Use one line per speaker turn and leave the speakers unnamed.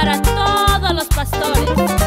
para todos los pastores.